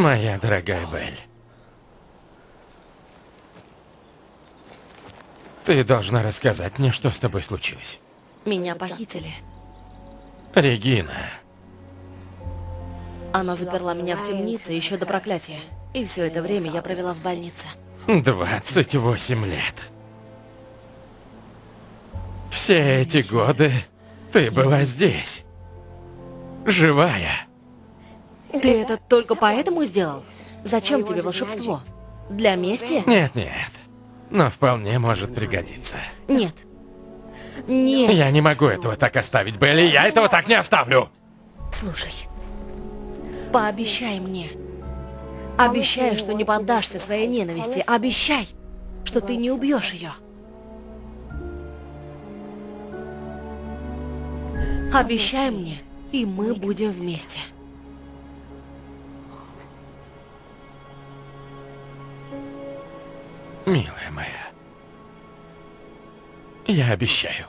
Моя дорогая Белль. Ты должна рассказать мне, что с тобой случилось. Меня похитили. Регина. Она заперла меня в темнице еще до проклятия. И все это время я провела в больнице. 28 лет. Все эти годы ты была здесь. Живая. Ты это только поэтому сделал? Зачем тебе волшебство? Для мести? Нет, нет. Но вполне может пригодиться. Нет. Нет. Я не могу этого так оставить, Белли. Я этого так не оставлю. Слушай. Пообещай мне. Обещай, что не поддашься своей ненависти. Обещай, что ты не убьешь ее. Обещай мне, и мы будем вместе. Моя. Я обещаю.